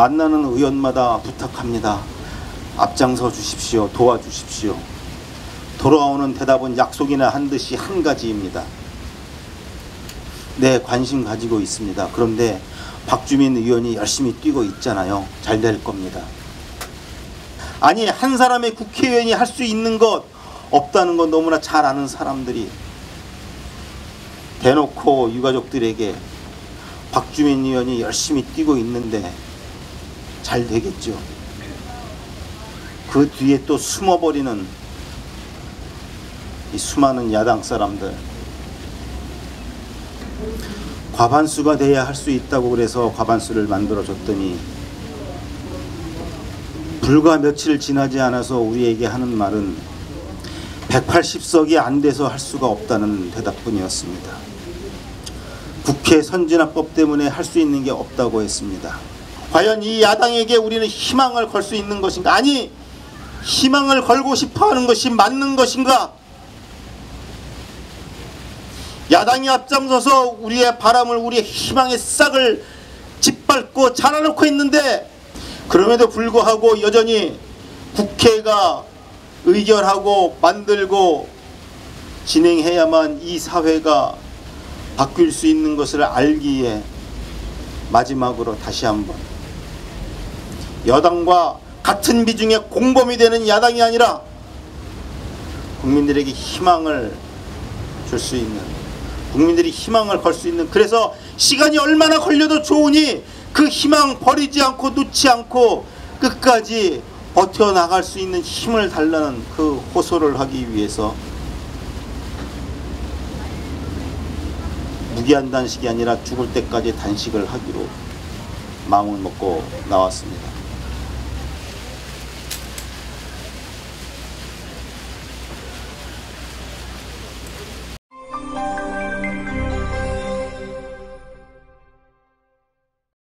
만나는 의원마다 부탁합니다. 앞장서 주십시오. 도와주십시오. 돌아오는 대답은 약속이나 한 듯이 한 가지입니다. 네, 관심 가지고 있습니다. 그런데 박주민 의원이 열심히 뛰고 있잖아요. 잘 될 겁니다. 아니, 한 사람의 국회의원이 할 수 있는 것 없다는 건 너무나 잘 아는 사람들이 대놓고 유가족들에게 박주민 의원이 열심히 뛰고 있는데 잘 되겠죠. 그 뒤에 또 숨어버리는 이 수많은 야당 사람들 과반수가 돼야 할 수 있다고 그래서 과반수를 만들어 줬더니 불과 며칠 지나지 않아서 우리에게 하는 말은 180석이 안 돼서 할 수가 없다는 대답뿐이었습니다. 국회 선진화법 때문에 할 수 있는 게 없다고 했습니다. 과연 이 야당에게 우리는 희망을 걸 수 있는 것인가? 아니, 희망을 걸고 싶어 하는 것이 맞는 것인가? 야당이 앞장서서 우리의 바람을, 우리의 희망의 싹을 짓밟고 자라놓고 있는데, 그럼에도 불구하고 여전히 국회가 의결하고 만들고 진행해야만 이 사회가 바뀔 수 있는 것을 알기에 마지막으로 다시 한번 여당과 같은 비중의 공범이 되는 야당이 아니라 국민들에게 희망을 줄 수 있는 국민들이 희망을 걸 수 있는 그래서 시간이 얼마나 걸려도 좋으니 그 희망 버리지 않고 놓지 않고 끝까지 버텨나갈 수 있는 힘을 달라는 그 호소를 하기 위해서 무기한 단식이 아니라 죽을 때까지 단식을 하기로 마음을 먹고 나왔습니다.